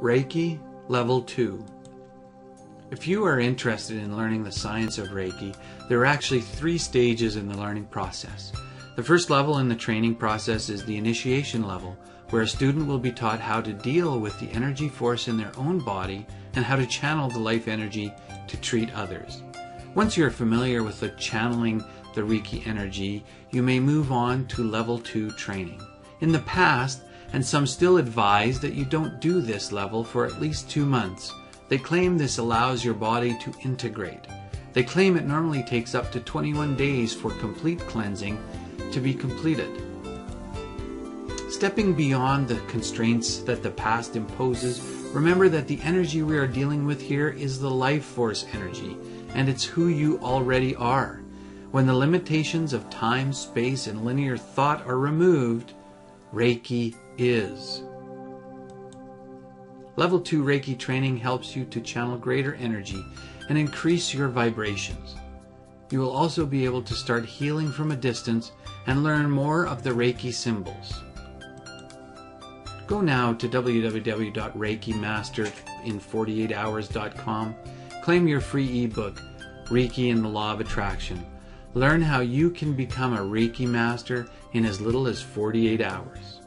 Reiki Level 2 If you are interested in learning the science of Reiki, there are actually three stages in the learning process. The first level in the training process is the initiation level, where a student will be taught how to deal with the energy force in their own body and how to channel the life energy to treat others. Once you're familiar with the channeling the Reiki energy, you may move on to level 2 training. In the past, and some still advise that you don't do this level for at least two months. They claim this allows your body to integrate. They claim it normally takes up to 21 days for complete cleansing to be completed. Stepping beyond the constraints that the past imposes, remember that the energy we are dealing with here is the life force energy, and it's who you already are. When the limitations of time, space, and linear thought are removed, Reiki is. Level 2 Reiki training helps you to channel greater energy and increase your vibrations. You will also be able to start healing from a distance and learn more of the Reiki symbols. Go now to www.reikimasterin48hours.com. Claim your free ebook, Reiki and the Law of Attraction. Learn how you can become a Reiki master in as little as 48 hours.